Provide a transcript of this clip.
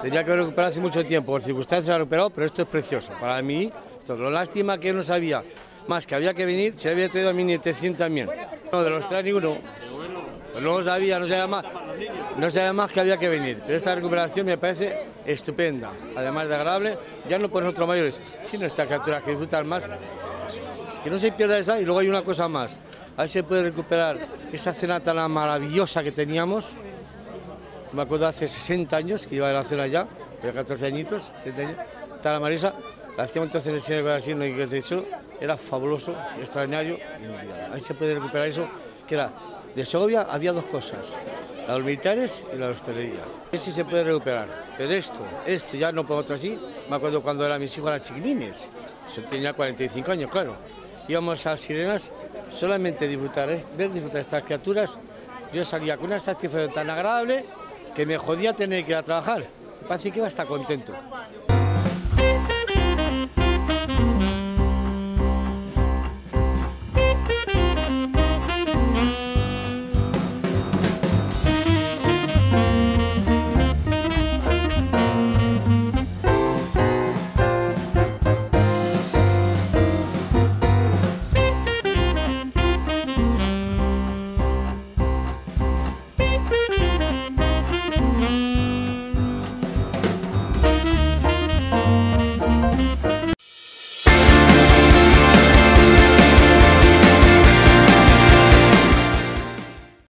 Tenía que haber recuperado hace mucho tiempo, por circunstancias se ha recuperado, pero esto es precioso. Para mí, esto, lo lástima que no sabía más que había que venir, se había traído a mi nietecín también. No, de los tres ni uno. Pues no lo sabía, no sabía más. No sabía más que había que venir. Pero esta recuperación me parece estupenda, además de agradable, ya no por nosotros mayores, sino estas criaturas que disfrutan más. Que no se pierda esa y luego hay una cosa más. Ahí se puede recuperar esa cena tan maravillosa que teníamos. Me acuerdo hace 60 años que iba a la cena ya, tenía 14 añitos, 60 años, tan maravillosa. La hacíamos entonces en el cine Brasil, hay que decir era fabuloso, extraordinario, y ahí se puede recuperar eso, que era, de Segovia había dos cosas, los militares y la hostelería. Ese se puede recuperar, pero esto, esto ya no otro así, me acuerdo cuando eran mis hijos eran chiquilines, yo tenía 45 años, claro, íbamos a Sirenas solamente disfrutar, ver disfrutar estas criaturas, yo salía con una satisfacción tan agradable que me jodía tener que ir a trabajar, parece que iba a estar contento.